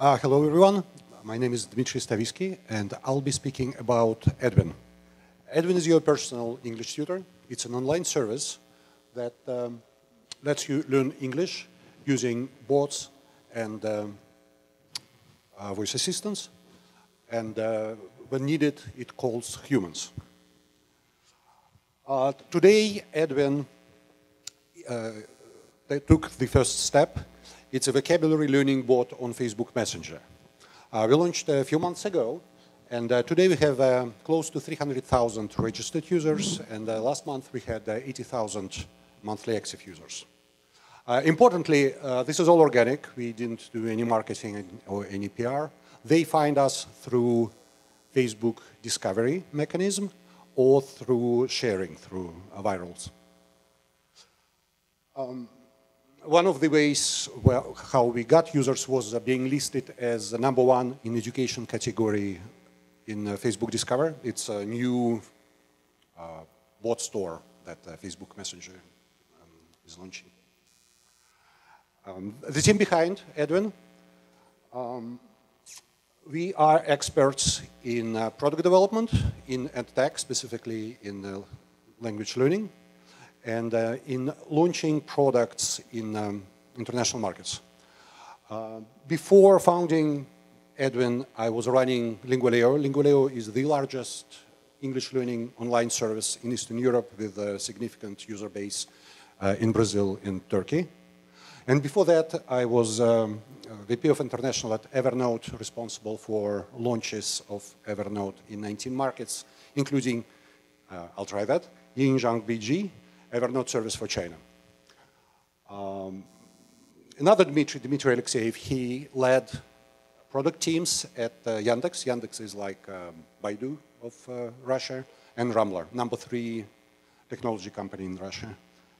Uh, hello, everyone. My name is Dmitry Stavisky, and I'll be speaking about Edwin. Edwin is your personal English tutor. It's an online service that um, lets you learn English using bots and um, uh, voice assistants. And uh, when needed, it calls humans. Uh, today, Edwin uh, took the first step. It's a vocabulary learning bot on Facebook Messenger. Uh, we launched a few months ago, and uh, today we have uh, close to 300,000 registered users, and uh, last month we had uh, 80,000 monthly active users. Uh, importantly, this is all organic. We didn't do any marketing or any PR. They find us through Facebook discovery mechanism or through sharing, through virals. Um, one of the ways well, how we got users was being listed as the number one in education category in uh, Facebook Discover. It's a new uh, bot store that uh, Facebook Messenger um, is launching. Um, the team behind Edwin, um, we are experts in uh, product development, in EdTech, specifically in uh, language learning and uh, in launching products in um, international markets. Uh, before founding Edwin, I was running Lingualeo. Lingualeo is the largest English learning online service in Eastern Europe with a significant user base uh, in Brazil and Turkey. And before that, I was um, VP of International at Evernote, responsible for launches of Evernote in 19 markets, including, uh, I'll try that, Yinxiang Biji, Evernote service for China. Um, another Dmitry, Dmitry Alexeyev, he led product teams at uh, Yandex. Yandex is like um, Baidu of uh, Russia, and Rambler, number three technology company in Russia.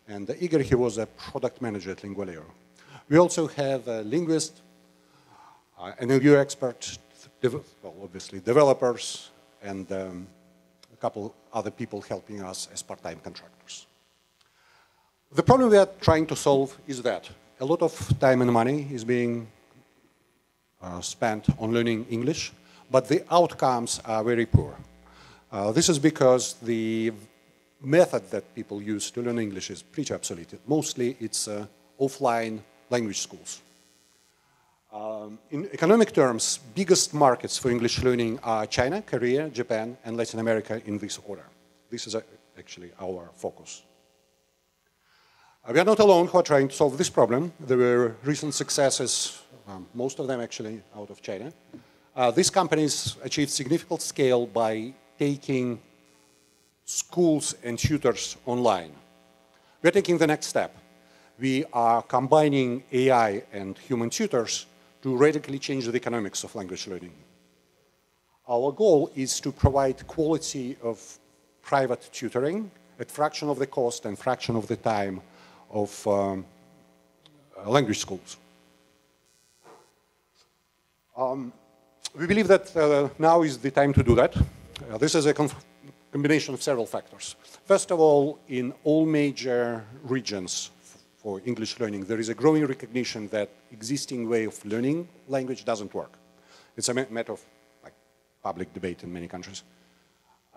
And uh, Igor, he was a product manager at Lingualeo. We also have a linguist, uh, an NLU expert, well, obviously developers, and um, a couple other people helping us as part-time contractors. The problem we are trying to solve is that a lot of time and money is being uh, spent on learning English, but the outcomes are very poor. Uh, this is because the method that people use to learn English is pretty obsolete. Mostly it's uh, offline language schools. Um, in economic terms, biggest markets for English learning are China, Korea, Japan, and Latin America in this order. This is uh, actually our focus. Uh, we are not alone who are trying to solve this problem. There were recent successes, um, most of them actually out of China. Uh, these companies achieved significant scale by taking schools and tutors online. We're taking the next step. We are combining AI and human tutors to radically change the economics of language learning. Our goal is to provide quality of private tutoring at fraction of the cost and fraction of the time of um, uh, language schools. Um, we believe that uh, now is the time to do that. Uh, this is a combination of several factors. First of all, in all major regions for English learning, there is a growing recognition that existing way of learning language doesn't work. It's a matter of like, public debate in many countries.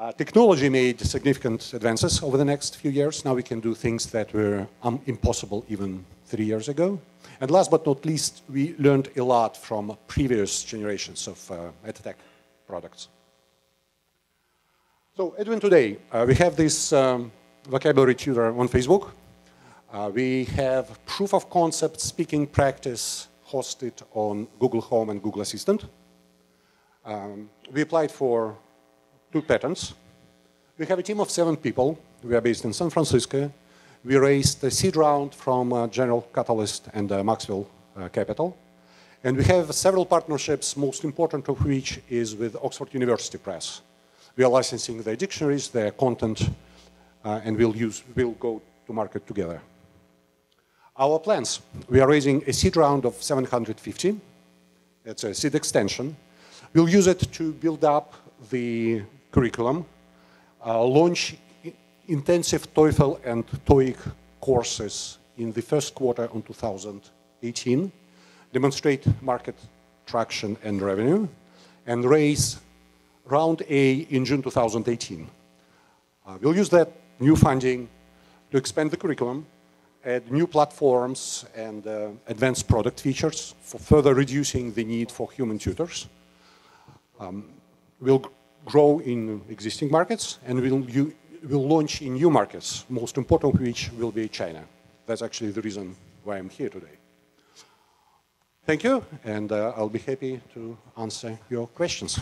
Uh, technology made significant advances over the next few years. Now we can do things that were um, impossible even three years ago. And last but not least, we learned a lot from previous generations of uh, EdTech products. So Edwin, today, uh, we have this um, vocabulary tutor on Facebook. Uh, we have proof of concept speaking practice hosted on Google Home and Google Assistant. Um, we applied for two patents. We have a team of seven people. We are based in San Francisco. We raised a seed round from uh, General Catalyst and uh, Maxwell uh, Capital. And we have several partnerships, most important of which is with Oxford University Press. We are licensing their dictionaries, their content, uh, and we'll, use, we'll go to market together. Our plans, we are raising a seed round of 750. It's a seed extension. We'll use it to build up the curriculum, uh, launch intensive TOEFL and TOEIC courses in the first quarter of 2018, demonstrate market traction and revenue, and raise round A in June 2018. Uh, we'll use that new funding to expand the curriculum, add new platforms and uh, advanced product features for further reducing the need for human tutors. Um, we'll grow in existing markets and we'll, you, we'll launch in new markets, most important of which will be China. That's actually the reason why I'm here today. Thank you, and uh, I'll be happy to answer your questions.